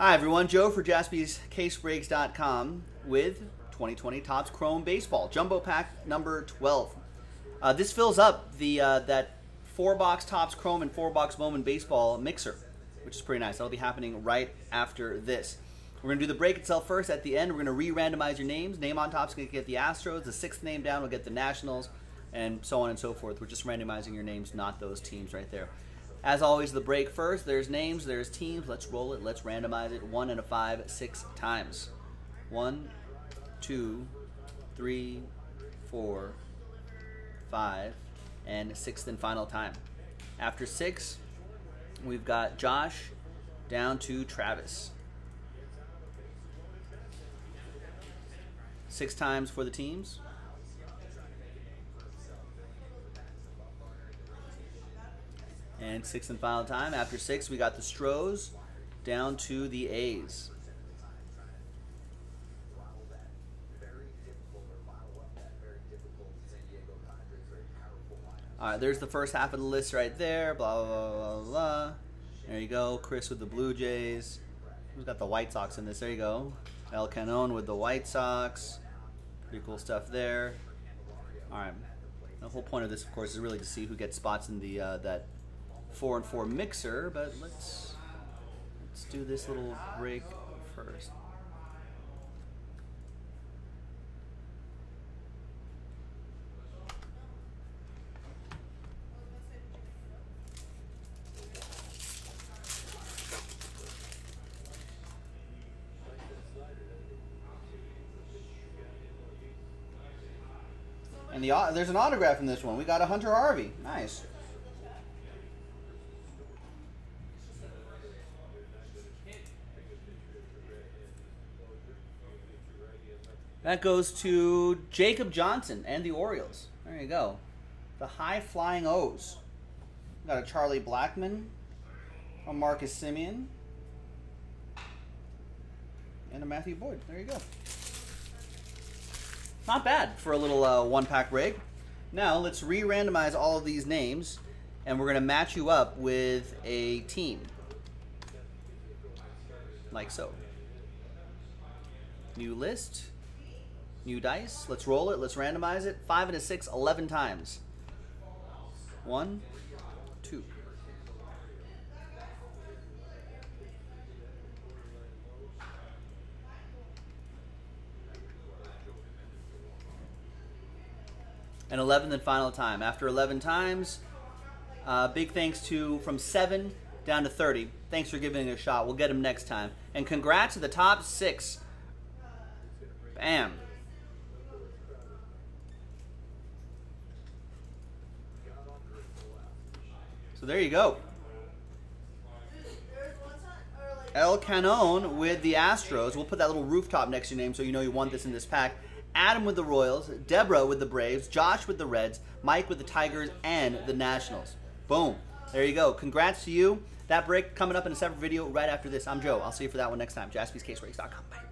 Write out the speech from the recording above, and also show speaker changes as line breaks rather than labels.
Hi, everyone. Joe for jaspyscasebreaks.com with 2020 Topps Chrome Baseball Jumbo Pack number 12. Uh, this fills up the uh, that four box Topps Chrome and four box Bowman Baseball mixer, which is pretty nice. That'll be happening right after this. We're to do the break itself first. At the end, we're going to re-randomize your names. Name on top is going to get the Astros. The sixth name down will get the Nationals, and so on and so forth. We're just randomizing your names, not those teams right there. As always, the break first. There's names, there's teams. Let's roll it. Let's randomize it. One and a five, six times. One, two, three, four, five, and sixth and final time. After six, we've got Josh down to Travis. Six times for the teams. And sixth and final time. After six, we got the Stros down to the A's. All right, there's the first half of the list right there. Blah, blah, blah, blah, blah. There you go. Chris with the Blue Jays. Who's got the White Sox in this? There you go. El Canon with the White Sox. Pretty cool stuff there. All right. The whole point of this, of course, is really to see who gets spots in the uh, that four and four mixer. But let's let's do this little break first. And the there's an autograph in this one. We got a Hunter Harvey. Nice. That goes to Jacob Johnson and the Orioles. There you go. The high flying O's. Got a Charlie Blackmon, a Marcus Semien, and a Matthew Boyd. There you go. Not bad for a little uh, one pack rig. Now let's re randomize all of these names and we're going to match you up with a team. Like so. New list. New dice. Let's roll it. Let's randomize it. Five and a six, 11 times. One, two. and 11th and final time. After 11 times, uh, big thanks to from 7 down to 30. Thanks for giving it a shot. We'll get him next time. And congrats to the top six. Bam. There you go. El Canon with the Astros. We'll put that little rooftop next to your name so you know you want this in this pack. Adam with the Royals, Deborah with the Braves, Josh with the Reds, Mike with the Tigers, and the Nationals. Boom. There you go. Congrats to you. That break coming up in a separate video right after this. I'm Joe. I'll see you for that one next time. JaspysCaseBreaks.com. Bye.